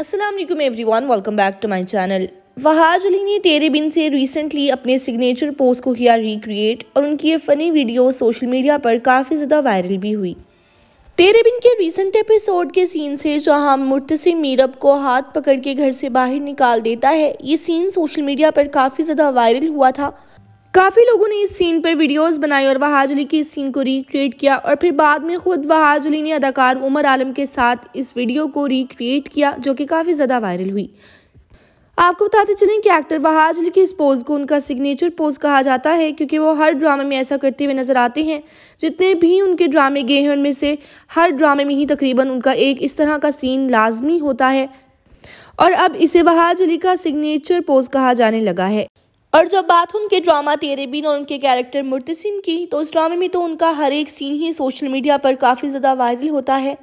अस्सलाम वालेकुम everyone welcome back to my channel Wahaj Ali ने तेरे बिन से रिसेंटली अपने सिग्नेचर पोस्ट को किया रिक्रिएट और उनकी ये फ़नी वीडियो सोशल मीडिया पर काफ़ी ज़्यादा वायरल भी हुई। तेरे बिन के रिसेंट एपिसोड के सीन से जहाँ मुर्तसिम मीरब को हाथ पकड़ के घर से बाहर निकाल देता है, ये सीन सोशल मीडिया पर काफ़ी ज़्यादा वायरल हुआ था। काफ़ी लोगों ने इस सीन पर वीडियोस बनाई और वहाज अली की इस सीन को रिक्रिएट किया और फिर बाद में खुद वहाज अली ने अदाकार उमर आलम के साथ इस वीडियो को रिक्रिएट किया, जो कि काफ़ी ज़्यादा वायरल हुई। आपको बताते चलें कि एक्टर वहाज अली के इस पोज को उनका सिग्नेचर पोज कहा जाता है, क्योंकि वो हर ड्रामे में ऐसा करते हुए नज़र आते हैं। जितने भी उनके ड्रामे गए हैं, उनमें से हर ड्रामे में ही तकरीबन उनका एक इस तरह का सीन लाजमी होता है। और अब इसे वहाज अली का सिग्नेचर पोज कहा जाने लगा है। और जब बात उनके ड्रामा तेरे बिन और उनके कैरेक्टर मुर्तसिम की तो उस ड्रामे में तो उनका हर एक सीन ही सोशल मीडिया पर काफ़ी ज़्यादा वायरल होता है।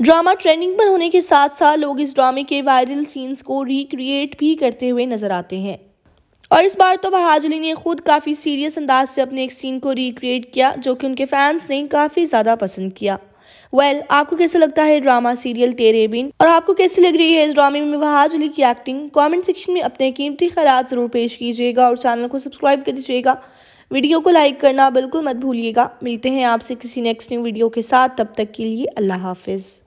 ड्रामा ट्रेंडिंग पर होने के साथ साथ लोग इस ड्रामे के वायरल सीन्स को रिक्रिएट भी करते हुए नज़र आते हैं। और इस बार तो बहाजली ने खुद काफ़ी सीरियस अंदाज से अपने एक सीन को रिक्रिएट किया, जो कि उनके फैंस ने काफ़ी ज़्यादा पसंद किया। वेल well, आपको कैसा लगता है ड्रामा सीरियल तेरे बिन? और आपको कैसी लग रही है इस ड्रामे में? वहाज अली की एक्टिंग कमेंट सेक्शन में अपने कीमती ख्याल ज़रूर पेश कीजिएगा और चैनल को सब्सक्राइब कर दीजिएगा। वीडियो को लाइक करना बिल्कुल मत भूलिएगा। मिलते हैं आपसे किसी नेक्स्ट न्यू वीडियो के साथ। तब तक के लिए अल्लाह हाफिज़।